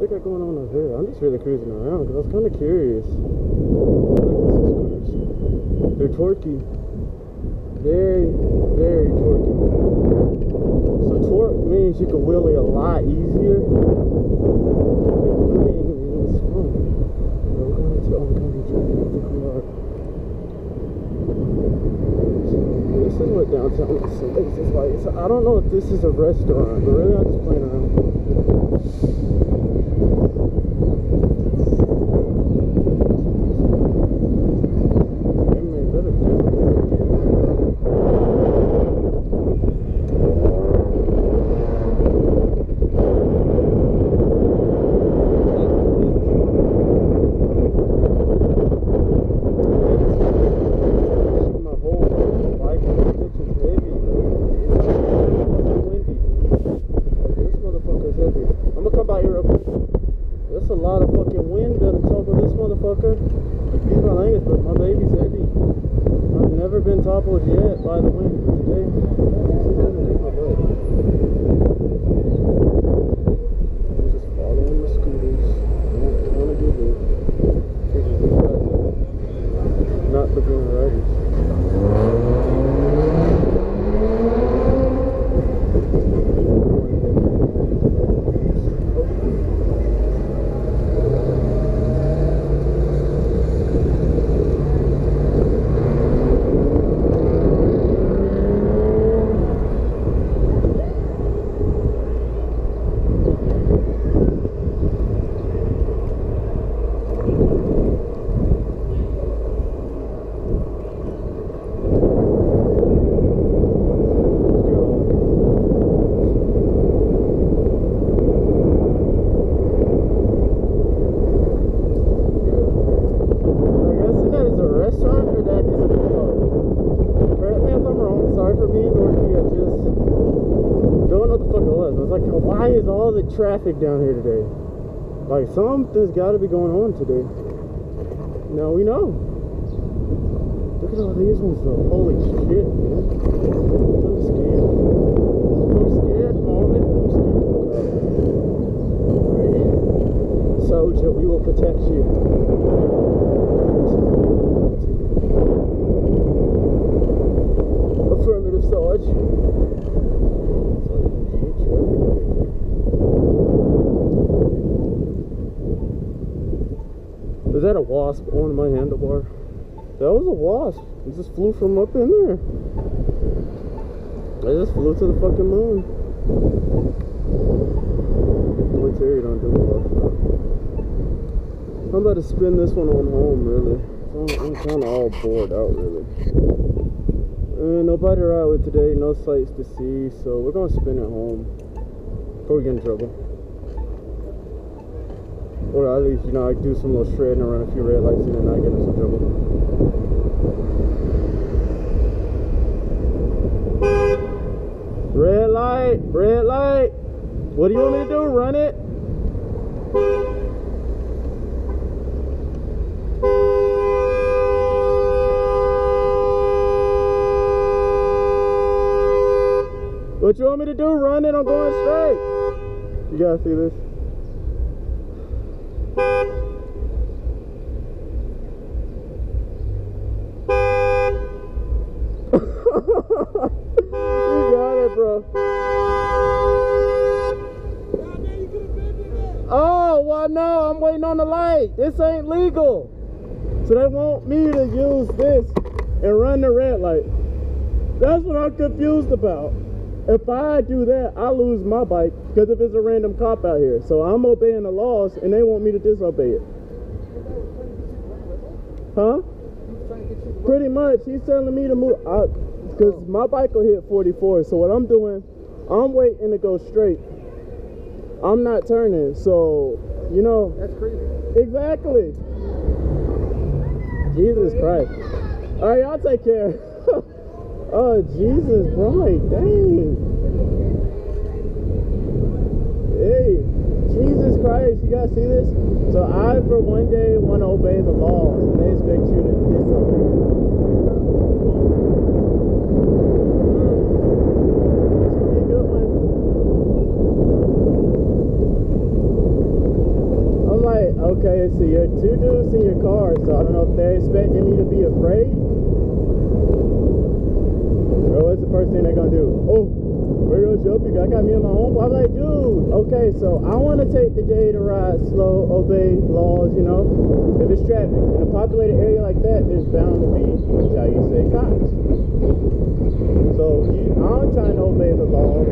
they got going on over there? I'm just really cruising around because I was kind of curious. They're torquey. Very, very torquey. So torque means you can wheelie a lot easier. I we. This is what downtown is like. So I don't know if this is a restaurant, but really I'm just playing around. They made that a different My whole bike bitch is heavy. It's fucking windy. Like, this motherfucker's heavy. I'm gonna come by here real quick. There's a lot of fucking wind on the top of this motherfucker. Excuse my language, but my baby's heavy. I've never been toppled yet by the wind, today, she's gonna take my butt. I'm just following the scooters. I don't wanna get hit. Because these guys are not beginner riders. I guess that is a restaurant or that is a club. Correct me if I'm wrong. Sorry for being dorky. I just don't know what the fuck it was. I was like, why is all the traffic down here today? Like something's got to be going on today. Now we know. Look at all these ones though. Holy shit, man. I'm scared. I'm scared, Marvin. I'm scared. Alright. Soldier, we will protect you. Affirmative, Sarge. Is that a wasp on my handlebar? That was a wasp. It just flew from up in there. I just flew to the fucking moon. Don't do a. I'm about to spin this one on home, really. I'm, I'm kind of all bored out, really. Nobody to ride with today, no sights to see, so we're gonna spin it home before we get in trouble. Or at least, you know, I do some little shredding and run a few red lights and not get in some trouble. Red light, red light. What do you want me to do? Run it? What you want me to do? Run it? I'm going straight. You gotta see this. you got it, bro. No, I'm waiting on the light. This ain't legal. So they want me to use this and run the red light. That's what I'm confused about. If I do that, I lose my bike because if it's a random cop out here. So I'm obeying the laws and they want me to disobey it. Huh? Pretty much. He's telling me to move. Because my bike will hit 44. So what I'm doing, I'm waiting to go straight. I'm not turning. So, you know. That's crazy. Exactly. Jesus Christ. All right, y'all take care. oh, Jesus Christ. Dang. Hey, Jesus Christ. You guys see this? So I, for one day, want to obey the laws, and they expect you Okay, so you're two dudes in your car, so I don't know if they're expecting me to be afraid. What's the first thing they're gonna do? Oh, where goes your pick? I got me in my own. I'm like, dude, okay, so I wanna take the day to ride slow, obey laws, you know? If it's traffic in a populated area like that, there's bound to be, shall you say, cops. So I'm trying to obey the laws.